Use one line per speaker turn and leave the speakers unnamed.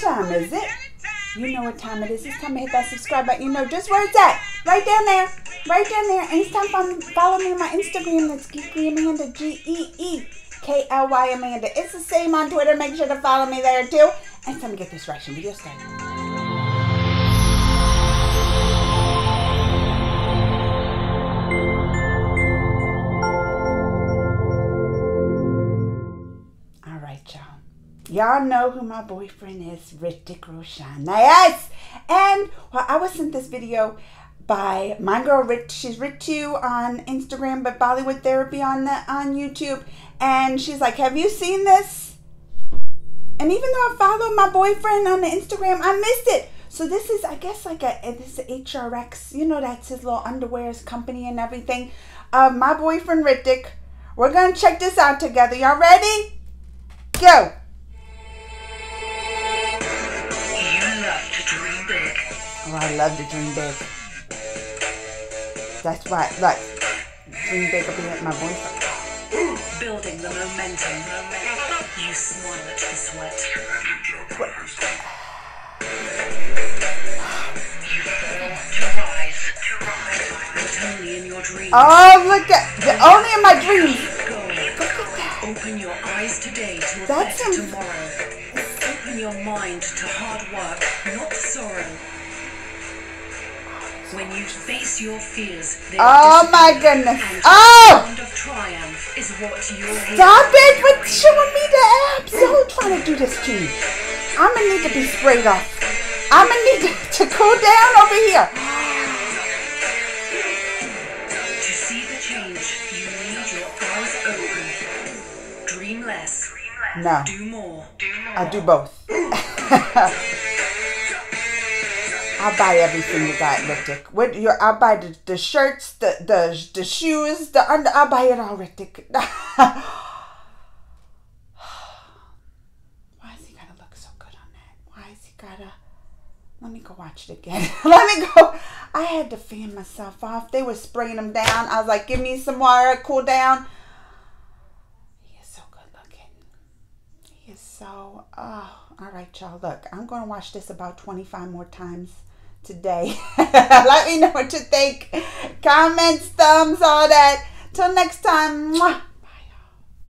time is it? You know what time it is. It's time to hit that subscribe button. You know just where it's at. Right down there. Right down there. And it's time to follow me on my Instagram. That's Geekly Amanda. G E E K L Y Amanda. It's the same on Twitter. Make sure to follow me there too. And it's time to get this reaction video started. Y'all know who my boyfriend is, Hrithik Roshan. Yes! And well, I was sent this video by my girl Rich. She's Ritu on Instagram, but Bollywood Therapy on the on YouTube. And she's like, "Have you seen this?" And even though I follow my boyfriend on the Instagram, I missed it. So this is, I guess, like a this is HRX. You know, that's his little underwear's company and everything. Uh, my boyfriend Hrithik. We're gonna check this out together. Y'all ready? Go. Oh, I love to dream big. That's right. Look, dream big will be at my boyfriend.
Building the momentum. You smile at the sweat. You fall to rise. But only in your dreams.
Oh, look at the, only in my dreams.
Open your eyes today to a
That's
better tomorrow. Open your mind to hard work, not sorrow. When you face your fears,
Oh my goodness. Oh!
the sound of triumph is what you'll.
Stop it with showing me the abs. Don't try to do this to me. I'm gonna need to be sprayed off. I'm gonna need to, to cool down over here.
To see the change, you need your eyes open. Dream less.
No,
Do more.
I do both. I'll buy everything you got, Hrithik. What your? I'll buy the, the shirts, the the the shoes, the under. I'll buy it all, Hrithik. Why is he gotta look so good on that? Why is he gotta? Let me go watch it again. Let me go. I had to fan myself off. They were spraying them down. I was like, give me some water, cool down. He is so good looking. He is so. Oh, all right, y'all. Look, I'm going to watch this about 25 more times today. Let me know what you think. Comments, thumbs, all that. Till next time. Mwah.